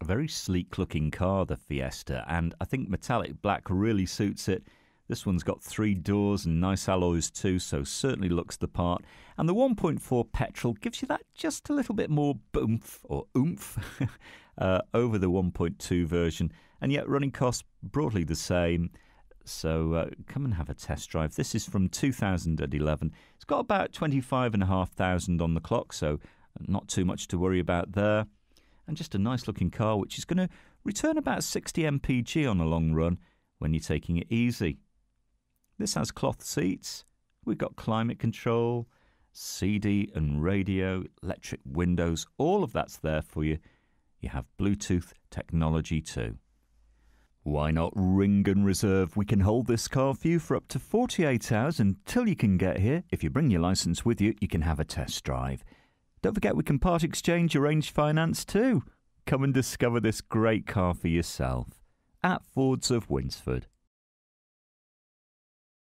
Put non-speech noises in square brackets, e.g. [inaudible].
A very sleek looking car, the Fiesta, and I think metallic black really suits it. This one's got three doors and nice alloys too, so certainly looks the part. And the 1.4 petrol gives you that just a little bit more boomph or oomph [laughs] uh, over the 1.2 version, and yet running costs broadly the same. So uh, come and have a test drive. This is from 2011. It's got about 25,500 on the clock, so not too much to worry about there. And just a nice looking car which is going to return about 60 mpg on a long run when you're taking it easy. This has cloth seats. We've got climate control, CD and radio, electric windows, all of that's there for you. You have Bluetooth technology too. Why not ring and reserve? We can hold this car for you for up to 48 hours until you can get here. If you bring your licence with you, you can have a test drive. Don't forget we can part exchange arrange finance too. Come and discover this great car for yourself at Fords of Winsford.